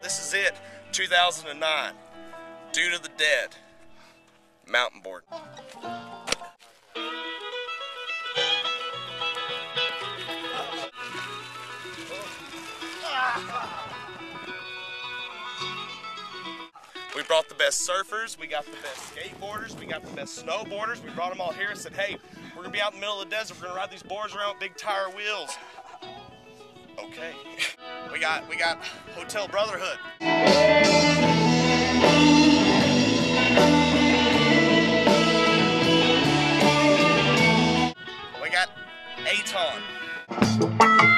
This is it, 2009. Dude of the Dead. Mountain board. We brought the best surfers, we got the best skateboarders, we got the best snowboarders. We brought them all here and said, hey, we're gonna be out in the middle of the desert. We're gonna ride these boards around with big tire wheels. Okay. We got we got Hotel Brotherhood. We got Aton.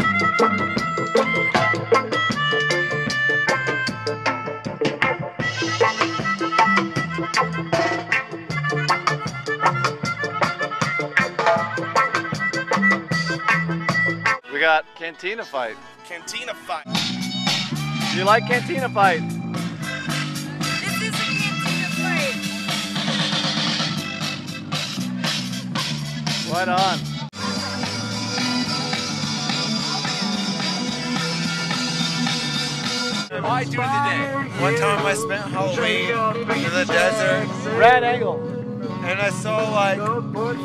We got Cantina Fight. Cantina Fight. Do you like Cantina Fight? This is a cantina fight. Right on. Why do today? One time I spent Halloween in the desert Rad angle. And I saw like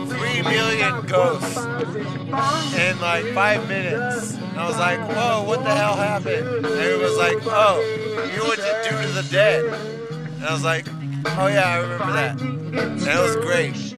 three million ghosts in like five minutes. And I was like, whoa, what the hell happened? And it was like, oh, you went to Dude of the Dead. And I was like, oh yeah, I remember that. And it was great.